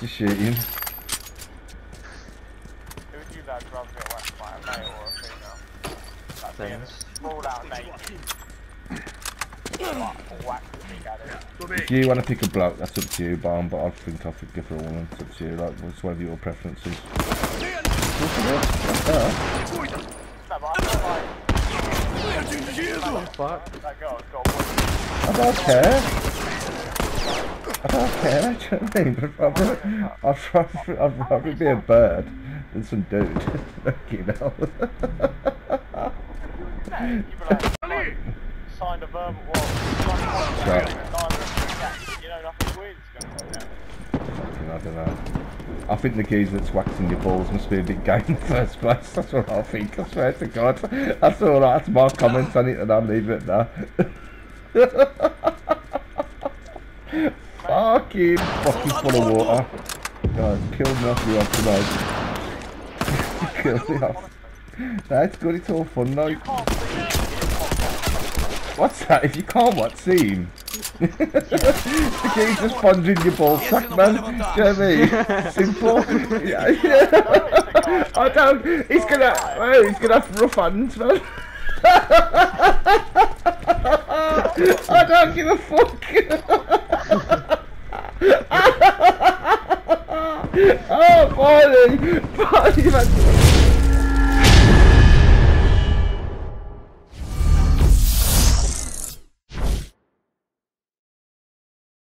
Where's the shooting? Who would you guys rather get whacked by, a male or a female? Like being Things. out naked. Like, whacked with big added. If you want to pick a bloke, that's up to you, Barn, but I think I'll go for a woman. It's up to you, like, it's whatever your preference is. That's her. No, but I feel like Fuck. that girl's got a boyfriend. I don't care. I don't care, you know what I mean? I'd rather, I'd rather, I'd rather be a bird than some dude. like, like, signed a verbal, Right. I don't know. I think the geezer that's waxing your balls must be a big game in the first place. That's what I think. I swear to God. That's all. That's my comment on it, and I'll leave it there. Fucking fucking full of water. God, kill me off you off tonight. kill me off. That's good. It's all fun though. Can't see it. What's that? If you can't what him? the geezer's sponging your ball sack, man. Do you know what I mean? Simple. yeah, yeah. I don't. He's gonna. Oh, he's gonna have rough hands, man. I don't give a fuck. Oh! Barney, man.